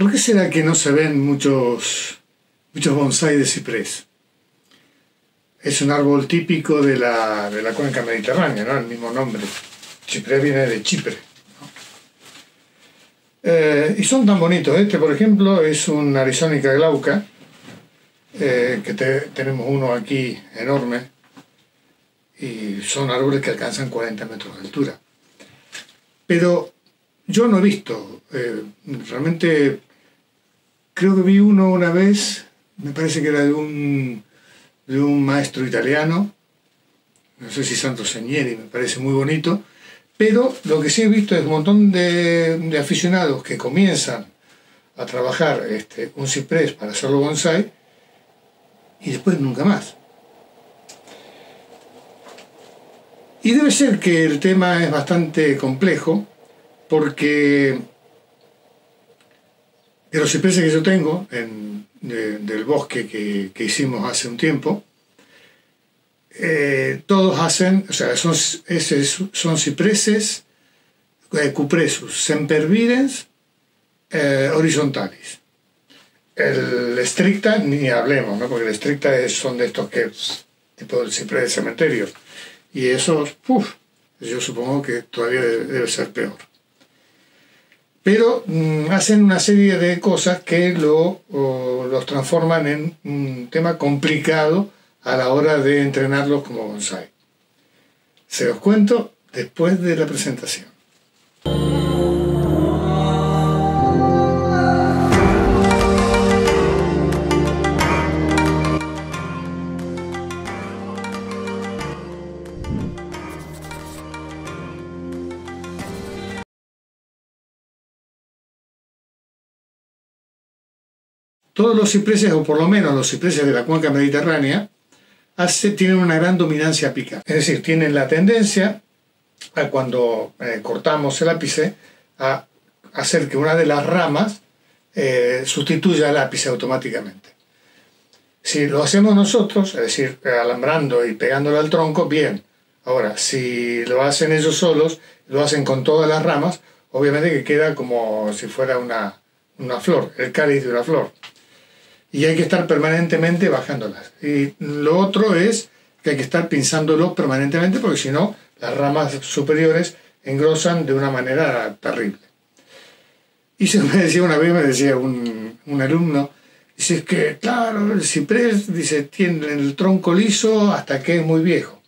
¿Por qué será que no se ven muchos, muchos bonsai de ciprés? Es un árbol típico de la, de la cuenca mediterránea, ¿no? El mismo nombre. Ciprés viene de Chipre. Eh, y son tan bonitos. Este, por ejemplo, es un Arizonica glauca, eh, que tenemos uno aquí enorme, y son árboles que alcanzan 40 metros de altura. Pero yo no he visto, eh, realmente creo que vi uno una vez, me parece que era de un, de un maestro italiano, no sé si Santo Señeri, me parece muy bonito, pero lo que sí he visto es un montón de, aficionados que comienzan a trabajar este, un ciprés para hacerlo bonsai y después nunca más. Y debe ser que el tema es bastante complejo porque de los cipreses que yo tengo en, del bosque que, hicimos hace un tiempo, eh, todos hacen, o sea, son, son cipreses eh, cupresus, sempervirens, eh, horizontales. El estricta, ni hablemos, ¿no? porque el estricta son de estos que, tipo el ciprés de cementerio. Y esos, uff, yo supongo que todavía debe, ser peor. Pero mm, hacen una serie de cosas que lo, los transforman en un tema complicado a la hora de entrenarlos como bonsai. Se los cuento después de la presentación. Todos los cipreses, o por lo menos los cipreses de la cuenca mediterránea, tienen una gran dominancia apical. Es decir, tienen la tendencia a cuando eh, cortamos el ápice a hacer que una de las ramas eh, sustituya al ápice automáticamente. Si lo hacemos nosotros, es decir, alambrando y pegándolo al tronco, bien. Ahora, si lo hacen ellos solos, lo hacen con todas las ramas, obviamente que queda como si fuera una, una flor, el cáliz de una flor y hay que estar permanentemente bajándolas. Y lo otro es que hay que estar pinzándolo permanentemente porque si no, las ramas superiores engrosan de una manera terrible. Y se me decía una vez, me decía un, un alumno, dice, que claro, el ciprés, dice, tiene el tronco liso hasta que es muy viejo.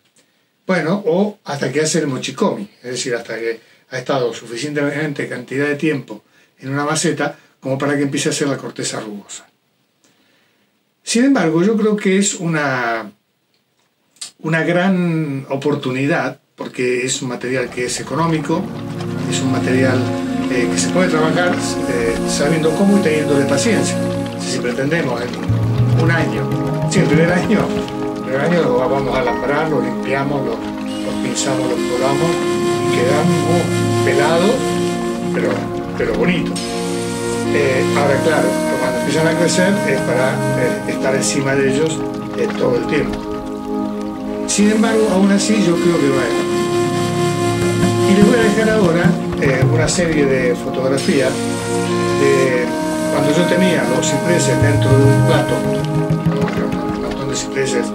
Bueno, o hasta que hace el mochicomi, es decir, hasta que ha estado suficientemente cantidad de tiempo en una maceta como para que empiece a hacer la corteza rugosa. Sin embargo, yo creo que es una, una gran oportunidad porque es un material que es económico, es un material eh, que se puede trabajar eh, sabiendo cómo y teniéndole paciencia. Si pretendemos en un año, si el primer año, el primer año lo vamos a labrar, lo limpiamos, lo, pinzamos, lo probamos y quedamos pelados, pero, pero bonito. Eh, ahora, claro, empiezan a crecer es para eh, estar encima de ellos eh, todo el tiempo. Sin embargo, aún así yo creo que va Y les voy a dejar ahora una serie de fotografías de cuando yo tenía los cipreses dentro de un plato, un montón de cipreses,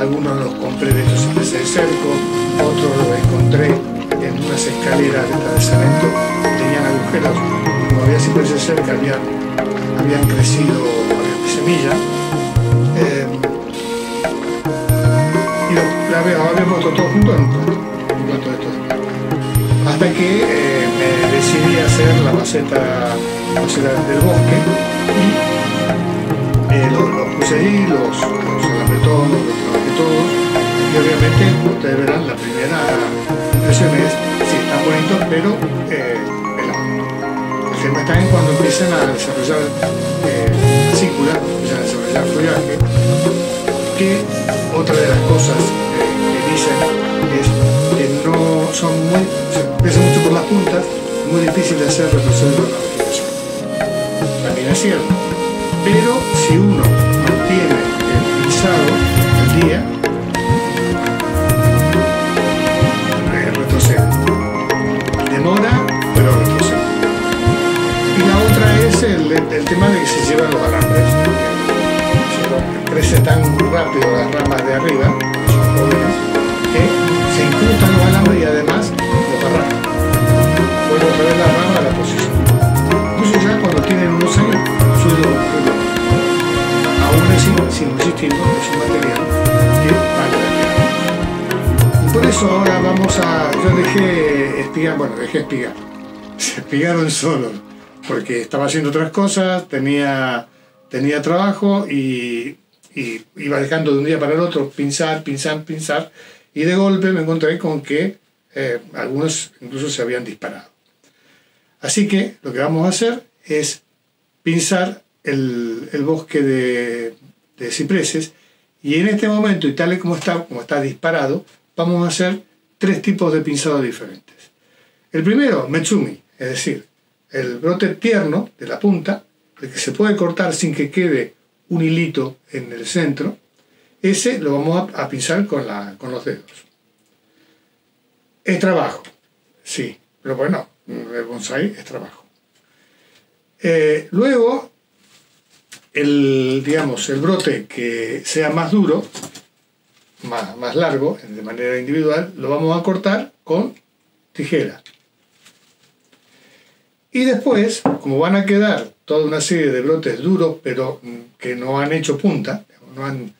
algunos los compré de estos cipreses de cerco, otros los encontré en unas escaleras de cemento, tenían agujeros. Había cipreses cerca, habían, habían crecido semillas. Eh, y la había puesto todo junto en un plato, de todo. Hasta que eh, me decidí hacer la maceta, maceta del bosque y eh, los lo puse allí, los, los todos, los trabajé todos y obviamente ustedes verán la primera impresión es, sí, están bonitos, pero eh, tema está en cuando empiezan a desarrollar eh, empiezan a desarrollar follaje, que otra de las cosas eh, que dicen es que no son muy, se empiezan mucho por las puntas, muy difícil de hacer retroceder la vegetación. También es cierto. Pero si uno mantiene el pisado al día, Crece tan rápido las ramas de arriba, que se incrustan los alambres y además los arrancan. Vuelvo a ver la rama a la posición. Incluso ya cuando tienen unos años, suelo Aún así, sigo insistiendo, es un material que vale la pena. Y por eso ahora vamos a. Yo dejé espigar, bueno, dejé espigar. Se espigaron solos porque estaba haciendo otras cosas, tenía, tenía trabajo y, iba dejando de un día para el otro pinzar, pinzar, pinzar, y de golpe me encontré con que eh, algunos incluso se habían disparado. Así que lo que vamos a hacer es pinzar el, bosque de, de, cipreses y en este momento, y tal y como está, como está disparado, vamos a hacer tres tipos de pinzado diferentes. El primero, Metsumi, es decir, el brote tierno de la punta, el que se puede cortar sin que quede un hilito en el centro, ese lo vamos a, pinzar con, la, con los dedos. Es trabajo, sí, pero bueno, el bonsai es trabajo. Eh, luego, el, digamos, el brote que sea más duro, más, más largo, de manera individual, lo vamos a cortar con tijera. Y después, como van a quedar toda una serie de brotes duros, pero que no han hecho punta, no, han,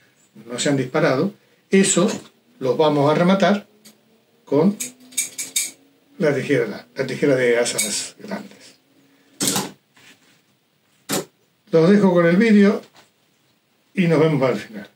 no se han disparado, esos los vamos a rematar con la tijera, la tijera de asas grandes. Los dejo con el vídeo y nos vemos al final.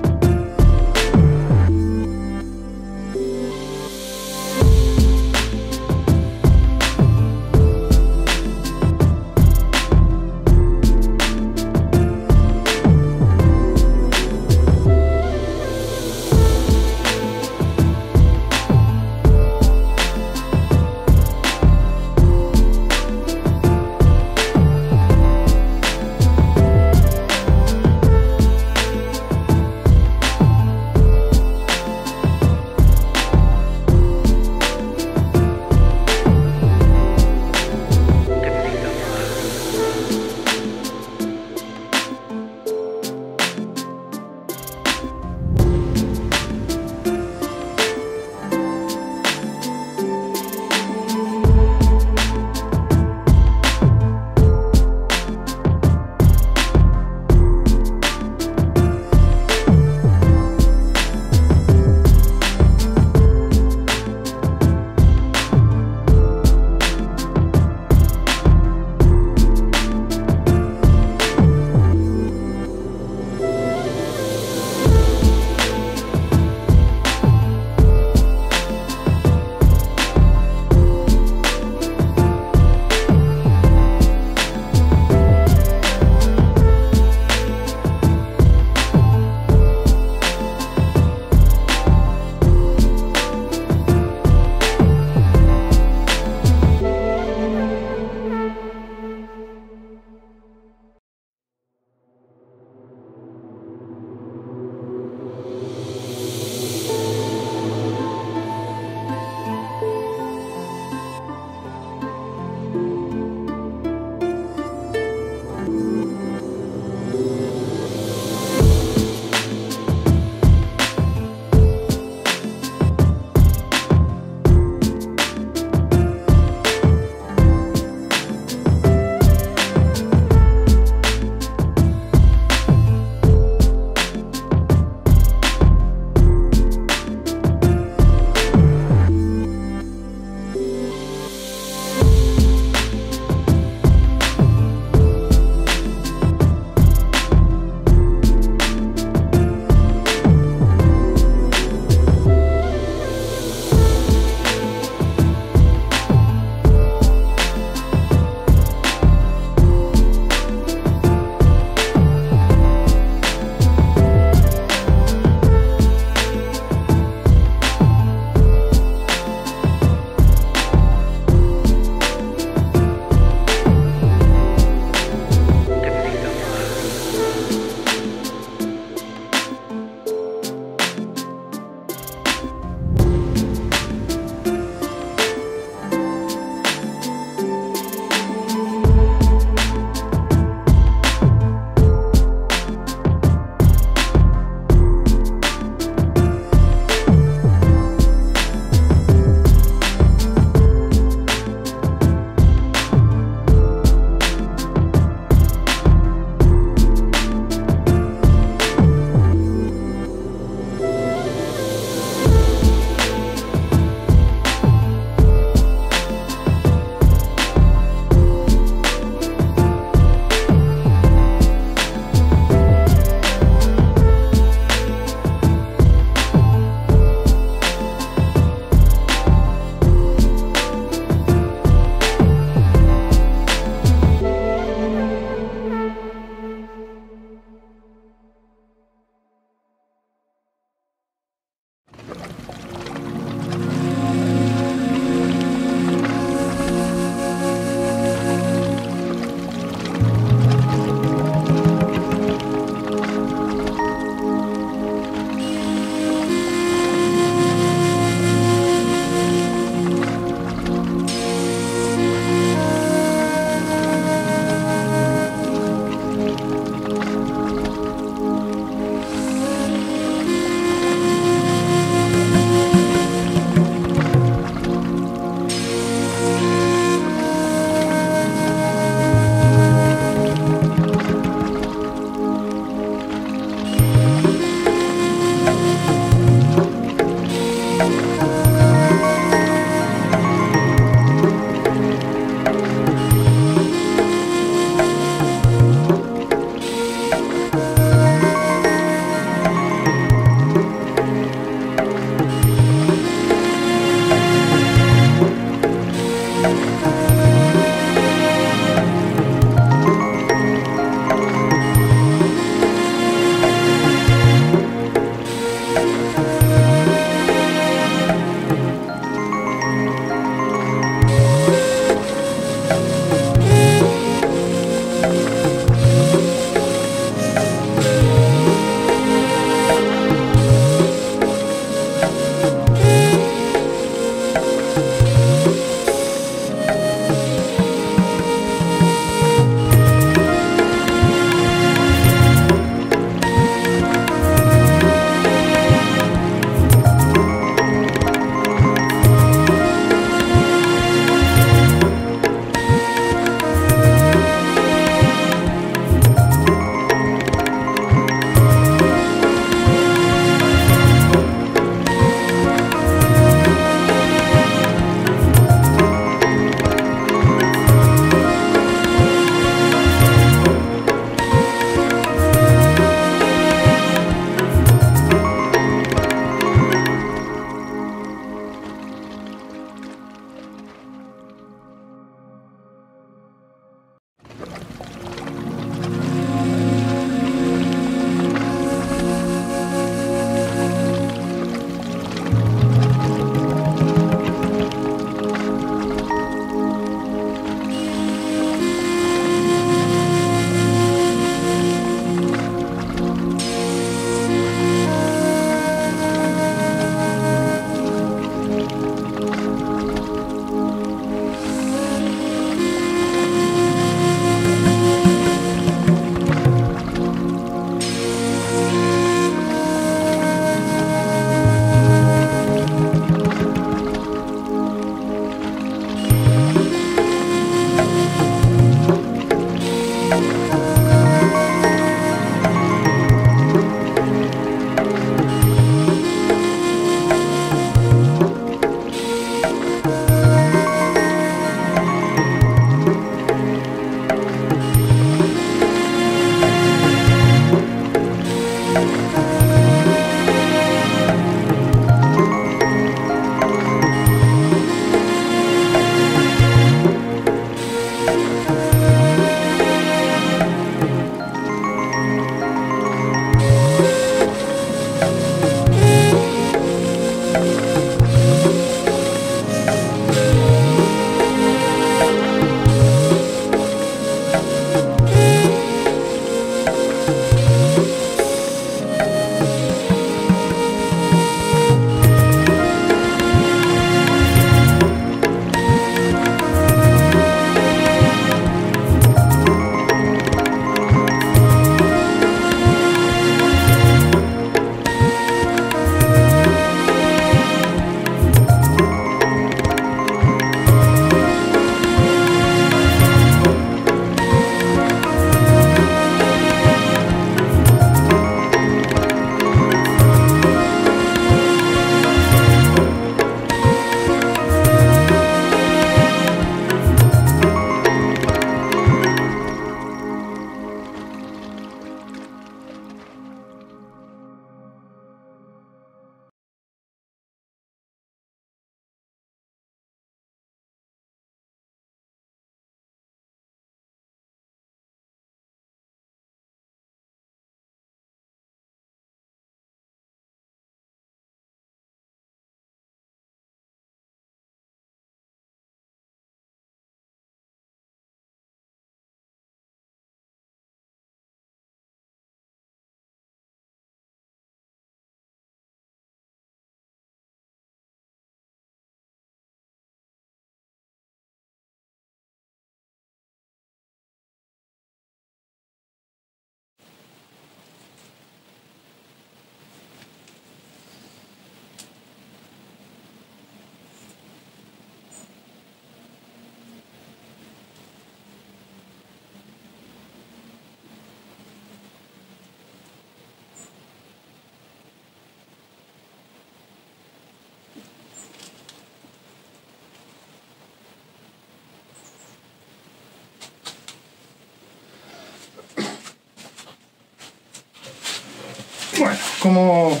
Bueno, como,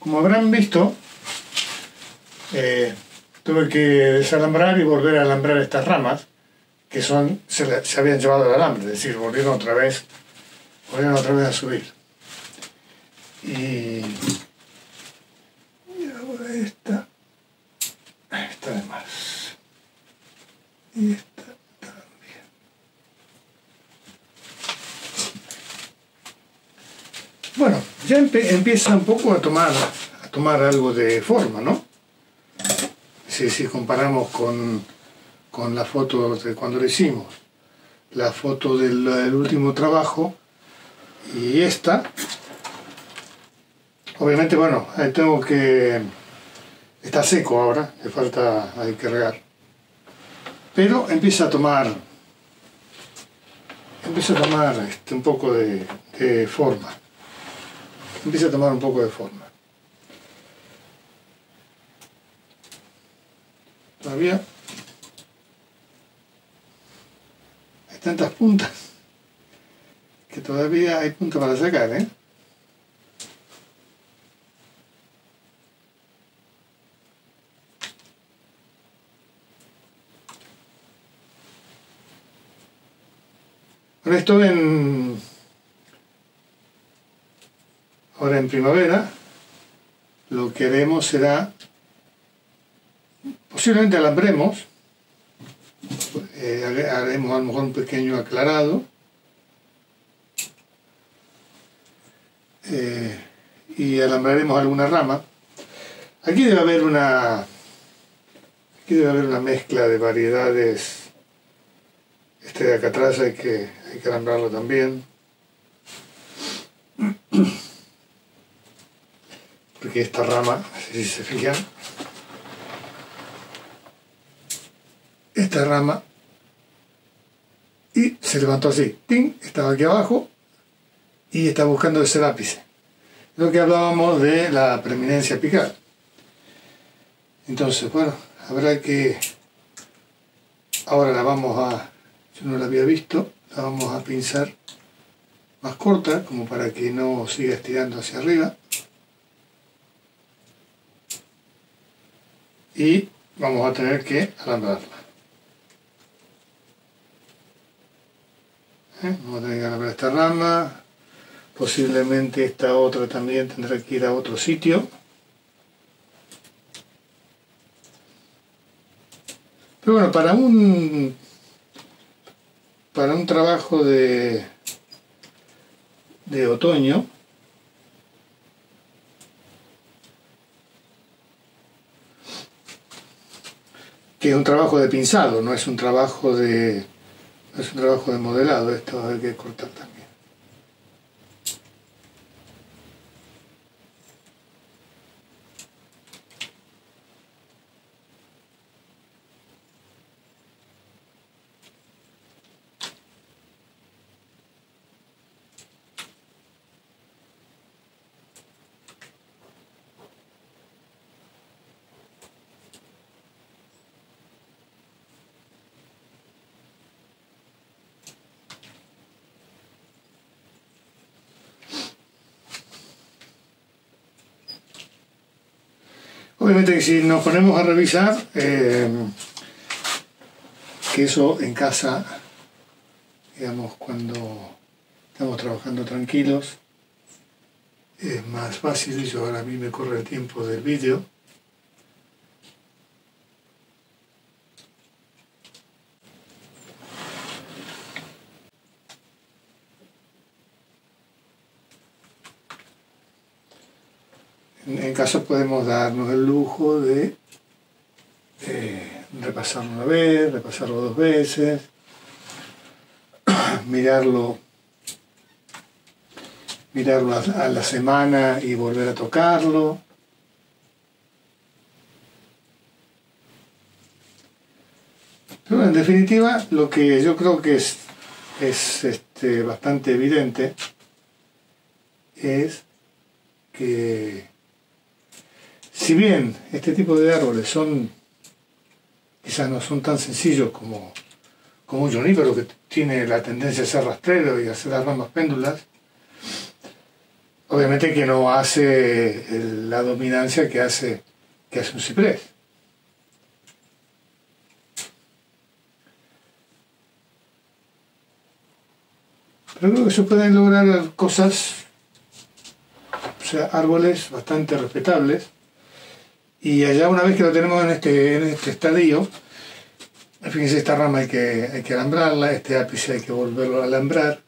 como habrán visto, eh, tuve que desalambrar y volver a alambrar estas ramas que son se, se habían llevado el alambre, es decir, volvieron otra vez, volvieron otra vez a subir. Y, y ahora esta, esta de más. Y también. Bueno, ya empieza un poco a tomar, a tomar algo de forma, ¿no? Si, si comparamos con, con la foto de cuando lo hicimos, la foto del, último trabajo y esta, obviamente, bueno, ahí tengo que... Está seco ahora, le falta, hay que regar. Pero empieza a tomar, empieza a tomar este, un poco de forma empieza a tomar un poco de forma. Todavía hay tantas puntas que todavía hay puntas para sacar, ¿eh? Esto en En primavera lo que haremos será, posiblemente alambremos, eh, hare- haremos a lo mejor un pequeño aclarado eh, y alambraremos alguna rama. Aquí debe haber una, aquí debe haber una mezcla de variedades. Este de acá atrás hay que, hay que alambrarlo también. Esta rama, si se fijan, esta rama, y se levantó así, ¡ting! estaba aquí abajo y está buscando ese ápice. Lo que hablábamos de la preeminencia apical. Entonces, bueno, habrá que, ahora la vamos a, yo no la había visto, la vamos a pinzar más corta, como para que no siga estirando hacia arriba. y vamos a tener que alambrarla. ¿Eh? Vamos a tener que alambrar esta rama, posiblemente esta otra también tendrá que ir a otro sitio. Pero bueno, para un, para un trabajo de, de otoño, es un trabajo de pinzado, no es un trabajo de no es un trabajo de modelado, esto hay que cortar también. Obviamente que si nos ponemos a revisar, eh, que eso en casa, digamos, cuando estamos trabajando tranquilos, es más fácil. Yo ahora a mí me corre el tiempo del vídeo. En caso podemos darnos el lujo de eh, repasarlo una vez, repasarlo dos veces, mirarlo, mirarlo a la semana y volver a tocarlo. Pero en definitiva, lo que yo creo que es, es este, bastante evidente es que si bien este tipo de árboles son, quizás no son tan sencillos como, como un jonífero que tiene la tendencia a ser rastrero y a hacer las ramas péndulas, obviamente que no hace la dominancia que hace, que hace un ciprés. Pero creo que se pueden lograr cosas, o sea, árboles bastante respetables y allá una vez que lo tenemos en este, en este estadio, fíjense, esta rama hay que, hay que alambrarla, este ápice hay que volverlo a alambrar.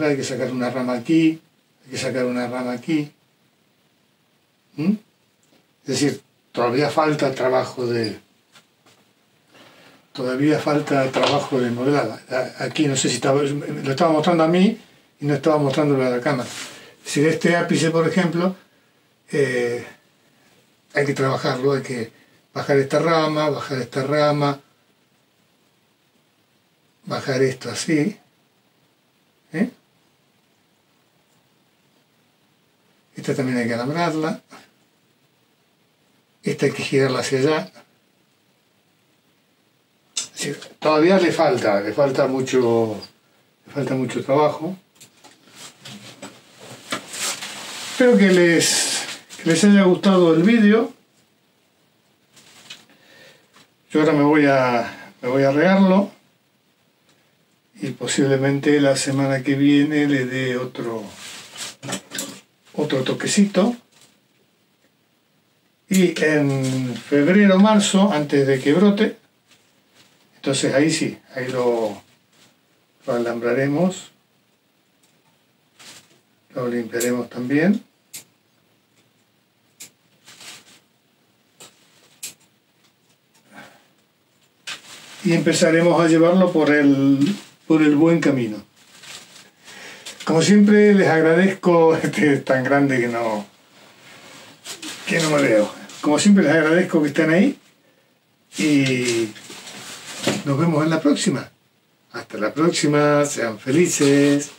Hay que sacar una rama aquí, hay que sacar una rama aquí. ¿Mm? Es decir, todavía falta trabajo de. Todavía falta trabajo de modelada. Aquí no sé si estaba, lo estaba mostrando a mí y no estaba mostrándolo a la cámara. Si este ápice, por ejemplo, eh, hay que trabajarlo, hay que bajar esta rama, bajar esta rama, bajar esto así. ¿eh? Esta también hay que alambrarla. Esta hay que girarla hacia allá. todavía le falta, le falta mucho, le falta mucho trabajo. Espero que les les haya gustado el vídeo. Yo ahora me voy a, me voy a regarlo y posiblemente la semana que viene le dé otro, otro toquecito. Y en febrero marzo, antes de que brote, entonces ahí sí, ahí lo, lo alambraremos, lo limpiaremos también. Y empezaremos a llevarlo por el, por el buen camino. Como siempre les agradezco, este es tan grande que no, que no me veo. Como siempre les agradezco que estén ahí y nos vemos en la próxima. Hasta la próxima, sean felices.